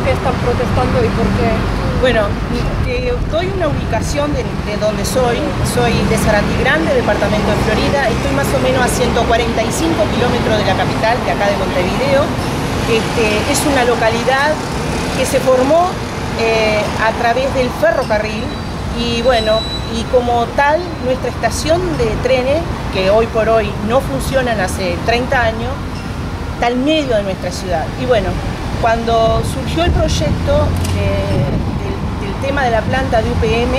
lo que están protestando y por qué? Bueno, te doy una ubicación de, de, donde soy. Soy de Sarandí Grande, departamento de Florida. Estoy más o menos a 145 kilómetros de la capital, de acá de Montevideo. Este, es una localidad que se formó eh, a través del ferrocarril y bueno, y como tal nuestra estación de trenes, que hoy por hoy no funcionan hace 30 años, está al medio de nuestra ciudad. Y bueno, cuando surgió el proyecto del, tema de la planta de UPM,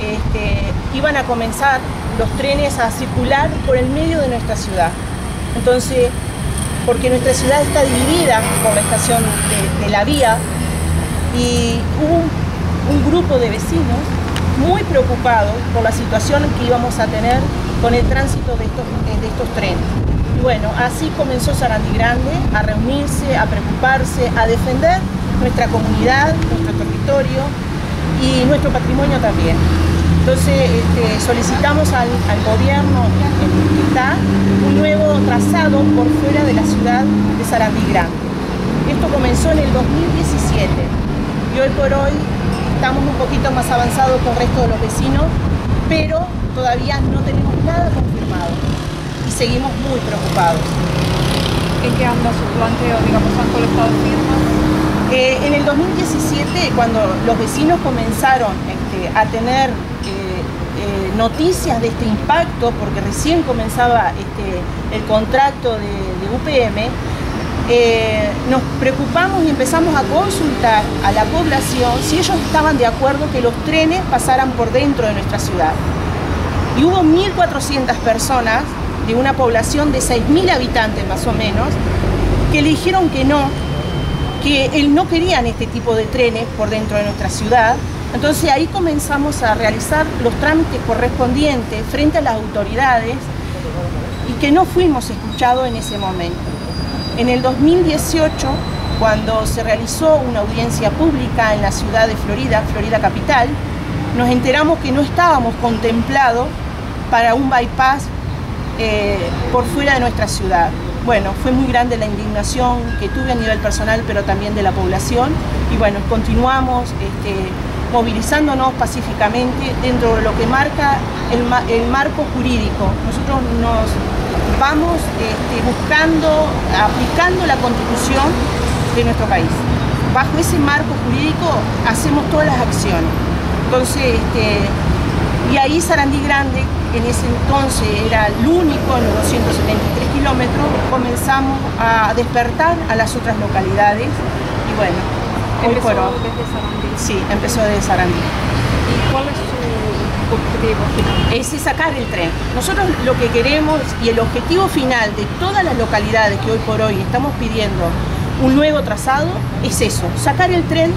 este, iban a comenzar los trenes a circular por el medio de nuestra ciudad. Entonces, porque nuestra ciudad está dividida por la estación de, la vía y hubo un, grupo de vecinos muy preocupados por la situación que íbamos a tener con el tránsito de estos trenes. Bueno, así comenzó Sarandí Grande a reunirse, a preocuparse, a defender nuestra comunidad, nuestro territorio y nuestro patrimonio también. Entonces este, solicitamos al, gobierno que está un nuevo trazado por fuera de la ciudad de Sarandí Grande. Esto comenzó en el 2017 y hoy por hoy estamos un poquito más avanzados que el resto de los vecinos, pero todavía no tenemos nada confirmado y seguimos muy preocupados. ¿En qué anda su planteo? Digamos, ¿han colectado firmas? Eh, en el 2017, cuando los vecinos comenzaron este, a tener eh, eh, noticias de este impacto, porque recién comenzaba este, el contrato de, de UPM, eh, nos preocupamos y empezamos a consultar a la población si ellos estaban de acuerdo que los trenes pasaran por dentro de nuestra ciudad. Y hubo 1.400 personas de una población de 6.000 habitantes más o menos que le dijeron que no, que él no querían este tipo de trenes por dentro de nuestra ciudad. Entonces ahí comenzamos a realizar los trámites correspondientes frente a las autoridades y que no fuimos escuchados en ese momento. En el 2018, cuando se realizó una audiencia pública en la ciudad de Florida, Florida Capital, nos enteramos que no estábamos contemplados para un bypass eh, por fuera de nuestra ciudad. Bueno, fue muy grande la indignación que tuve a nivel personal, pero también de la población. Y bueno, continuamos este, movilizándonos pacíficamente dentro de lo que marca el, marco jurídico. Nosotros nos vamos este, buscando, aplicando la constitución de nuestro país. Bajo ese marco jurídico hacemos todas las acciones. Entonces, este, y ahí Sarandí Grande, en ese entonces era el único en los 273 kilómetros, comenzamos a despertar a las otras localidades y bueno, empezó desde Sarandí. Sí, empezó desde Sarandí. ¿Y cuál es objetivo final? Es sacar el tren. Nosotros lo que queremos y el objetivo final de todas las localidades que hoy por hoy estamos pidiendo un nuevo trazado es eso, sacar el tren,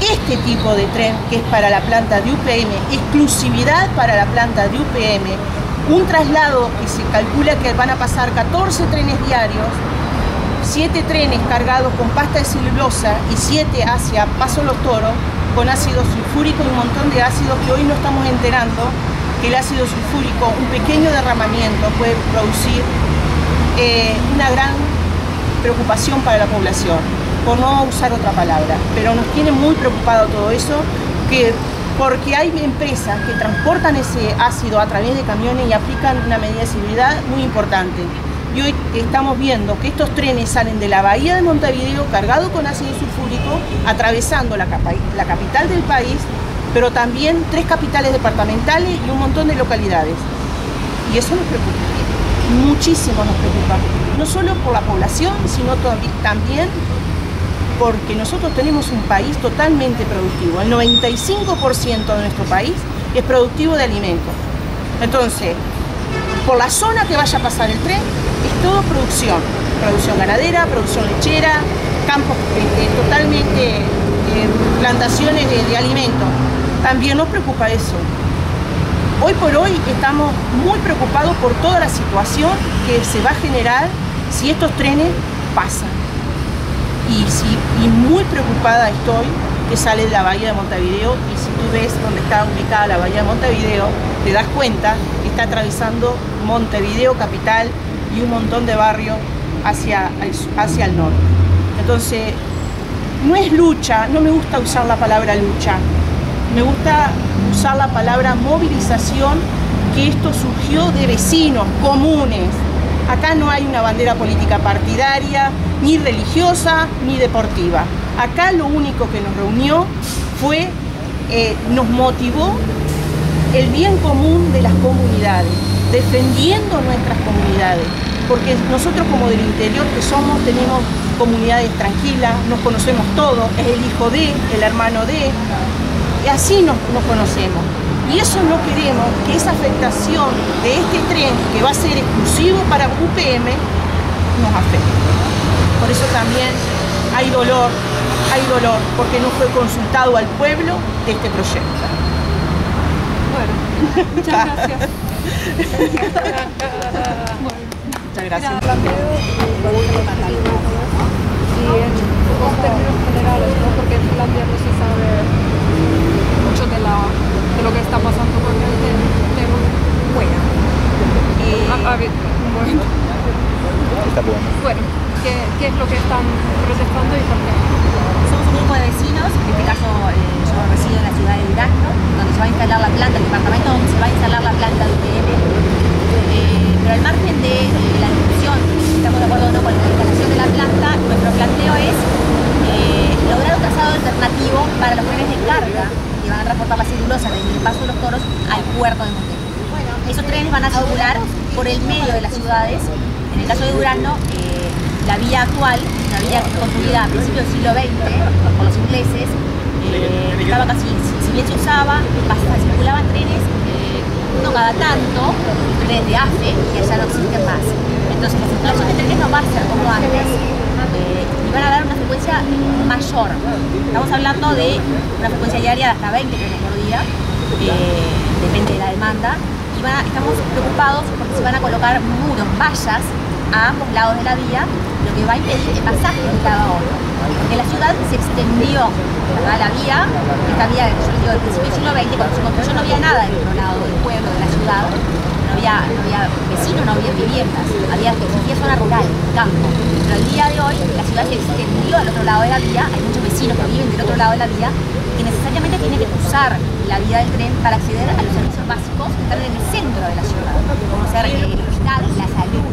este tipo de tren que es para la planta de UPM, exclusividad para la planta de UPM, un traslado que se calcula que van a pasar 14 trenes diarios, 7 trenes cargados con pasta de celulosa y 7 hacia Paso Los Toros, con ácido sulfúrico y un montón de ácidos que hoy no estamos enterando que el ácido sulfúrico, un pequeño derramamiento puede producir eh, una gran preocupación para la población, por no usar otra palabra. Pero nos tiene muy preocupado todo eso, que porque hay empresas que transportan ese ácido a través de camiones y aplican una medida de seguridad muy importante. Y hoy estamos viendo que estos trenes salen de la bahía de Montevideo cargados con ácido sulfúrico, atravesando la, la capital del país, pero también tres capitales departamentales y un montón de localidades. Y eso nos preocupa, muchísimo nos preocupa, no solo por la población, sino también porque nosotros tenemos un país totalmente productivo. El 95% de nuestro país es productivo de alimentos. Entonces, por la zona que vaya a pasar el tren, es todo producción. Producción ganadera, producción lechera, campos este, totalmente, eh, plantaciones de, de alimentos. También nos preocupa eso. Hoy por hoy estamos muy preocupados por toda la situación que se va a generar si estos trenes pasan. Y, muy preocupada estoy que sale de la bahía de Montevideo y si tú ves dónde está ubicada la bahía de Montevideo, te das cuenta que está atravesando Montevideo capital y un montón de barrios hacia hacia el norte. Entonces, no es lucha, no me gusta usar la palabra lucha, me gusta usar la palabra movilización, que esto surgió de vecinos comunes. Acá no hay una bandera política partidaria, ni religiosa, ni deportiva. Acá lo único que nos reunió fue, eh, nos motivó el bien común de las comunidades, defendiendo nuestras comunidades, porque nosotros como del interior que somos tenemos comunidades tranquilas, nos conocemos todos, es el hijo de, el hermano de, y así nos, conocemos. Y eso no queremos que esa afectación de este tren, que va a ser exclusivo para UPM, nos afecte. Por eso también hay dolor, hay dolor, porque no fue consultado al pueblo de este proyecto. Bueno, muchas gracias. Muchas gracias. y en términos generales, ¿no? porque en Finlandia no se sabe mucho de, la, de lo que está pasando con el tema. Bueno, eh, a, a ver, bueno. Está bueno. Bueno, ¿qué, ¿qué, es lo que están protestando y por qué? Somos un grupo de vecinos, en este caso eh, yo resido en la ciudad de Durazno, donde se va a instalar la planta, el departamento donde se va a instalar la planta de UPM. Eh, pero al margen de la discusión, si estamos de acuerdo o no con la instalación de la planta, nuestro planteo es eh, lograr un trazado alternativo para los trenes de carga que van a transportar la celulosa desde el paso de los toros al puerto de Montevideo. Esos trenes van a circular por el medio de las ciudades. En el caso de Durazno, eh, la vía actual, una vía construida a principios del siglo XX por los ingleses, eh, estaba casi, si bien se usaba, circulaban trenes eh, no cada tanto, trenes de AFE, que ya no existen más. Entonces la circulación de trenes no va a ser como antes, y van a dar una frecuencia mayor. Estamos hablando de una frecuencia diaria de hasta 20 trenes por día, depende de la demanda, y van a- estamos preocupados porque se van a colocar muros, vallas a ambos lados de la vía, lo que va a impedir el pasaje de cada uno. Porque la ciudad se extendió, ¿verdad? La vía, esta vía que yo les digo del principio del siglo XX, cuando se construyó no había nada del otro lado del pueblo, de la ciudad, no había, no había vecinos, no había viviendas, había existía zona rural, campo. Pero el día de hoy la ciudad se extendió al otro lado de la vía, hay muchos vecinos que viven del otro lado de la vía que necesariamente tienen que cruzar la vía del tren para acceder a los servicios básicos que están en el centro de la ciudad, como ser eh, el hospital, la salud,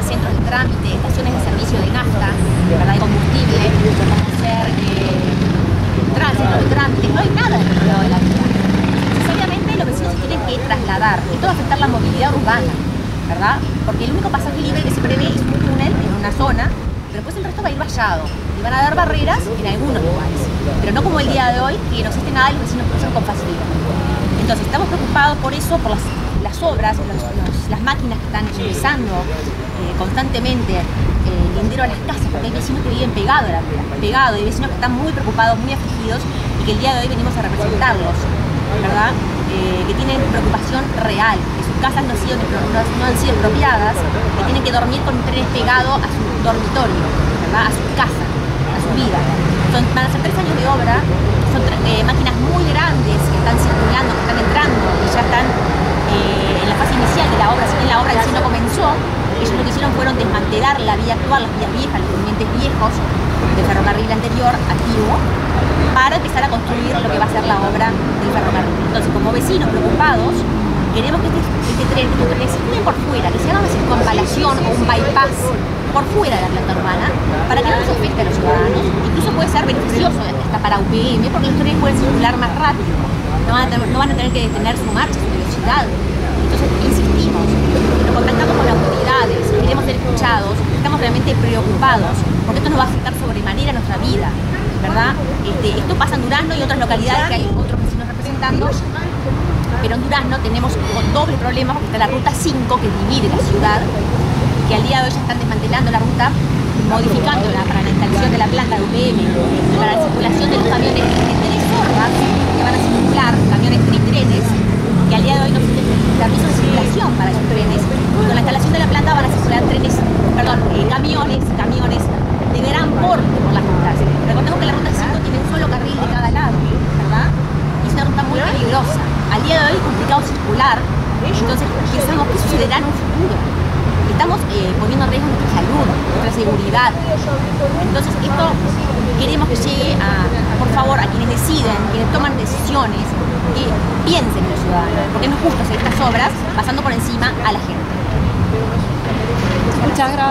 centros de trámite, estaciones de servicio de nafta, ¿verdad? de combustible, como ser eh, tránsito de trámite, no hay nada del otro lado de la vía. Necesariamente los vecinos se tienen que trasladar, esto va a afectar la movilidad urbana, ¿verdad? Porque el único pasaje libre que se prevé es un túnel en una zona, pero después el resto va a ir vallado y van a dar barreras en algunos lugares, pero no como el día de hoy, que no existe nada y los vecinos cruzan con facilidad. Entonces estamos preocupados por eso, por las, obras, las máquinas que están ingresando constantemente eh, lindero a las casas, porque hay vecinos que viven pegados a la pegados, hay vecinos que están muy preocupados, muy afligidos y que el día de hoy venimos a representarlos, ¿verdad? Eh, que tienen preocupación real, que sus casas no, han sido, no, han sido expropiadas, que tienen que dormir con un tren pegado a su dormitorio, ¿verdad? A su casa, a su vida. Van a ser tres años de obra, son eh, máquinas muy grandes que están circulando, que están entrando, que ya están eh, en la fase inicial de la obra, si bien la obra en sí no comenzó, ellos lo que hicieron desmantelar la vía actual, las vías viejas, los movimientos viejos del ferrocarril anterior activo, para empezar a construir lo que va a ser la obra del ferrocarril. Entonces, como vecinos preocupados, queremos que este, este tren, estos por fuera, que se haga una circunvalación o un bypass por fuera de la planta urbana, para que no nos afecte a los ciudadanos. Incluso puede ser beneficioso hasta para UPM, porque los trenes pueden circular más rápido, no van a tener, no tener que detener su marcha, su velocidad. Entonces, insistimos, nos contactamos con autoridades, queremos ser escuchados, estamos realmente preocupados, porque esto nos va a afectar sobremanera nuestra vida, ¿verdad? Este, esto pasa en Durazno y otras localidades que hay otros vecinos representando, pero en Durazno tenemos un doble problema porque está la ruta 5 que divide la ciudad, que al día de hoy ya están desmantelando la ruta, modificándola para la instalación de la planta de UPM, para la circulación de los camiones de tres hordas que van a circular, camiones tritrenes, que al día de hoy no existe permiso de circulación para esos trenes. Y con la instalación de la planta van a circular trenes, perdón, eh, camiones, camiones de gran porte por las rutas. Recordemos que la ruta 5 tiene un solo carril de cada lado, ¿verdad? Y es una ruta muy peligrosa. Al día de hoy es complicado circular, entonces pensamos qué sucederá en un futuro. Estamos eh, poniendo en riesgo nuestra salud, nuestra seguridad. Entonces esto queremos le llegue a, por favor, a quienes deciden, quienes toman decisiones, que piensen en los ciudadanos, porque no es justo hacer estas obras pasando por encima a la gente. Muchas gracias.